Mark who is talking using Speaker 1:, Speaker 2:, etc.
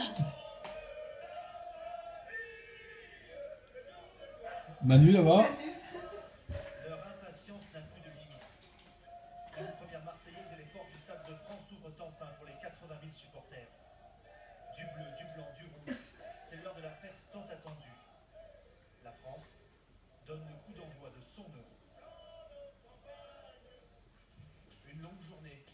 Speaker 1: Chut. Manu là-bas.
Speaker 2: Leur impatience n'a plus de limite. Une première Marseillaise et les portes du Stade de France s'ouvrent enfin pour les 80 000 supporters. Du bleu, du blanc, du rouge. C'est l'heure de la fête tant attendue. La France donne le coup d'envoi de son euro. Une longue journée.